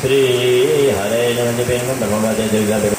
श्री हरे नमः